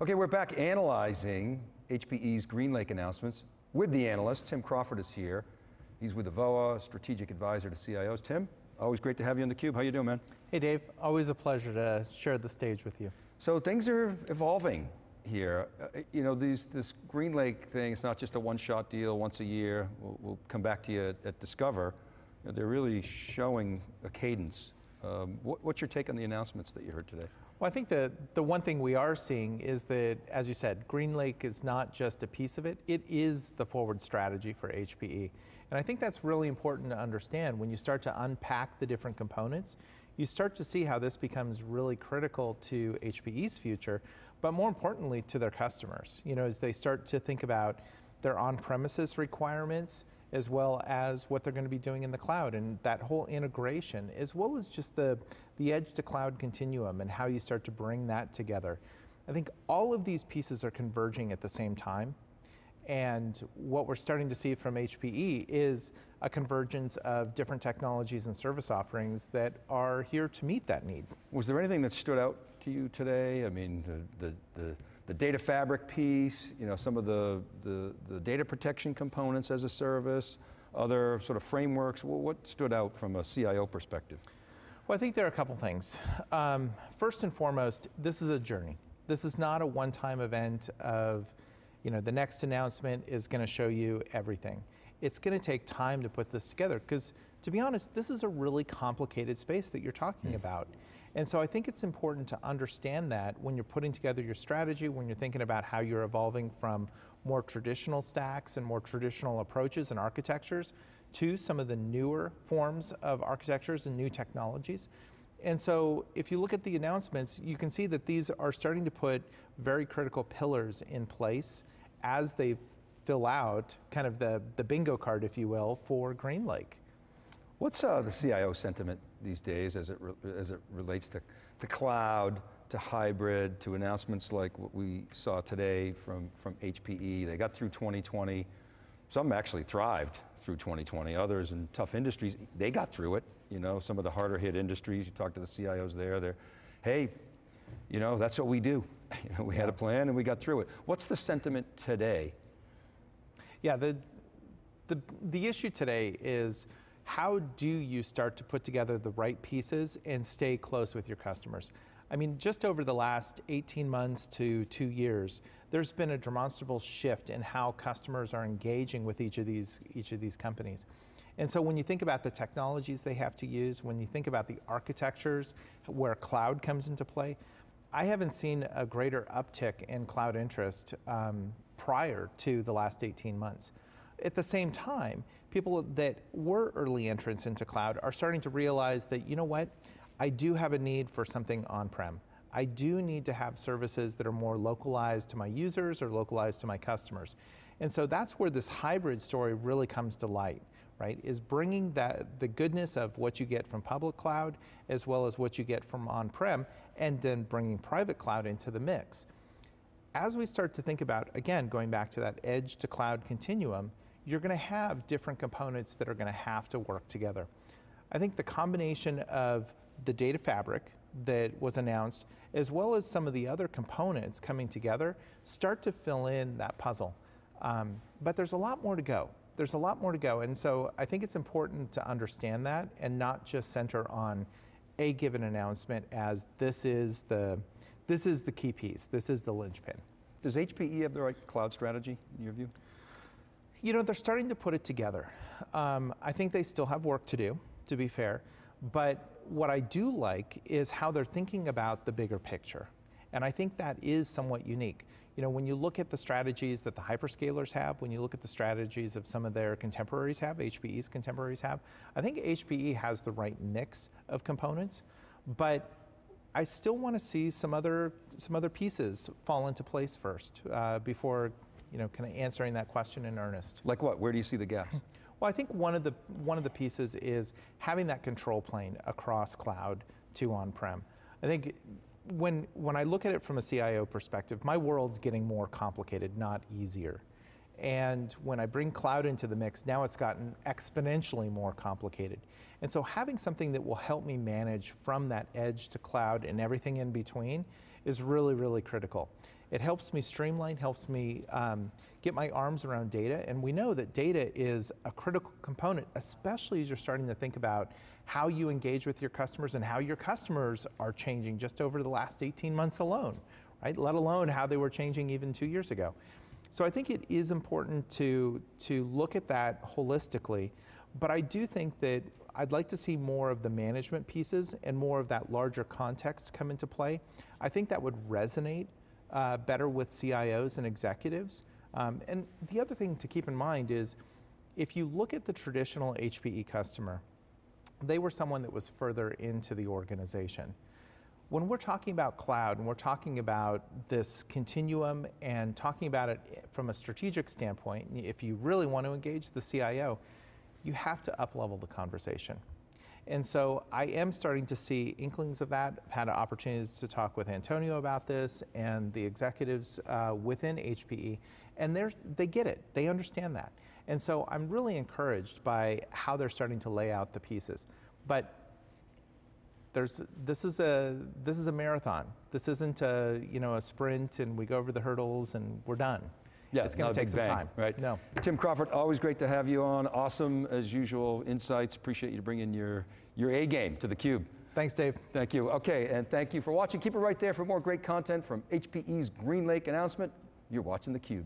Okay, we're back analyzing HPE's GreenLake announcements with the analyst. Tim Crawford is here. He's with AVOA, strategic advisor to CIOs. Tim, always great to have you on theCUBE. How you doing, man? Hey Dave, always a pleasure to share the stage with you. So things are evolving here. Uh, you know, these, this GreenLake thing, it's not just a one-shot deal once a year. We'll, we'll, come back to you at, at Discover. You know, they're really showing a cadence. Um, what, what's your take on the announcements that you heard today? Well, I think the, the one thing we are seeing is that, as you said, GreenLake is not just a piece of it, it is the forward strategy for HPE. And I think that's really important to understand. When you start to unpack the different components, you start to see how this becomes really critical to HPE's future, but more importantly to their customers. You know, as they start to think about their on-premises requirements, as well as what they're going to be doing in the cloud and that whole integration, as well as just the, the edge to cloud continuum and how you start to bring that together. I think all of these pieces are converging at the same time. And what we're starting to see from HPE is a convergence of different technologies and service offerings that are here to meet that need. Was there anything that stood out to you today? I mean, the, the, the the data fabric piece, you know, some of the, the, the, data protection components as a service, other sort of frameworks, what stood out from a CIO perspective? Well, I think there are a couple things. Um, first and foremost, this is a journey. This is not a one-time event of, you know, the next announcement is going to show you everything. It's going to take time to put this together because, to be honest, this is a really complicated space that you're talking mm. about. And so I think it's important to understand that when you're putting together your strategy, when you're thinking about how you're evolving from more traditional stacks and more traditional approaches and architectures to some of the newer forms of architectures and new technologies. And so if you look at the announcements, you can see that these are starting to put very critical pillars in place as they fill out kind of the, the bingo card, if you will, for GreenLake. What's uh, the CIO sentiment these days as it, as it relates to, to cloud, to hybrid, to announcements like what we saw today from, from HPE? They got through 2020. Some actually thrived through 2020. Others in tough industries, they got through it. You know, some of the harder hit industries, you talk to the CIOs there, they're, hey, you know, that's what we do. You know, we had a plan and we got through it. What's the sentiment today? Yeah, the, the, the issue today is how do you start to put together the right pieces and stay close with your customers? I mean, just over the last 18 months to two years, there's been a demonstrable shift in how customers are engaging with each of these, each of these companies. And so when you think about the technologies they have to use, when you think about the architectures where cloud comes into play, I haven't seen a greater uptick in cloud interest um, prior to the last 18 months. At the same time, people that were early entrants into cloud are starting to realize that, you know what, I do have a need for something on-prem. I do need to have services that are more localized to my users or localized to my customers. And so that's where this hybrid story really comes to light, right? Is bringing that the goodness of what you get from public cloud as well as what you get from on-prem and then bringing private cloud into the mix. As we start to think about, again, going back to that edge to cloud continuum, you're going to have different components that are going to have to work together. I think the combination of the data fabric that was announced, as well as some of the other components coming together, start to fill in that puzzle. Um, but there's a lot more to go. There's a lot more to go. And so I think it's important to understand that and not just center on a given announcement as this is the, this is the key piece, this is the linchpin. Does HPE have the right cloud strategy in your view? You know, they're starting to put it together. Um, I think they still have work to do, to be fair. But what I do like is how they're thinking about the bigger picture. And I think that is somewhat unique. You know, when you look at the strategies that the hyperscalers have, when you look at the strategies of some of their contemporaries have, HPE's contemporaries have, I think HPE has the right mix of components, but I still want to see some other, some other pieces fall into place first uh, before you know, kind of answering that question in earnest. Like what? Where do you see the gaps? well, I think one of the one of the pieces is having that control plane across cloud to on-prem. I think when when I look at it from a CIO perspective, my world's getting more complicated, not easier. And when I bring cloud into the mix, now it's gotten exponentially more complicated. And so having something that will help me manage from that edge to cloud and everything in between is really, really critical. It helps me streamline, helps me um, get my arms around data. And we know that data is a critical component, especially as you're starting to think about how you engage with your customers and how your customers are changing just over the last 18 months alone, right? Let alone how they were changing even two years ago. So I think it is important to, to look at that holistically. But I do think that I'd like to see more of the management pieces and more of that larger context come into play. I think that would resonate uh, better with CIOs and executives. Um, and the other thing to keep in mind is if you look at the traditional HPE customer, they were someone that was further into the organization. When we're talking about cloud and we're talking about this continuum and talking about it from a strategic standpoint, if you really want to engage the CIO, you have to uplevel the conversation. And so I am starting to see inklings of that. I've had opportunities to talk with Antonio about this and the executives uh, within HPE, and they're, they get it. They understand that. And so I'm really encouraged by how they're starting to lay out the pieces. But there's, this, is a, this is a marathon. This isn't a, you know, a sprint and we go over the hurdles and we're done. Yeah, it's going to take some bang, time. Right. No. Tim Crawford, always great to have you on. Awesome, as usual, insights. Appreciate you bringing your, your A game to theCUBE. Thanks, Dave. Thank you. Okay, and thank you for watching. Keep it right there for more great content from HPE's GreenLake announcement. You're watching theCUBE.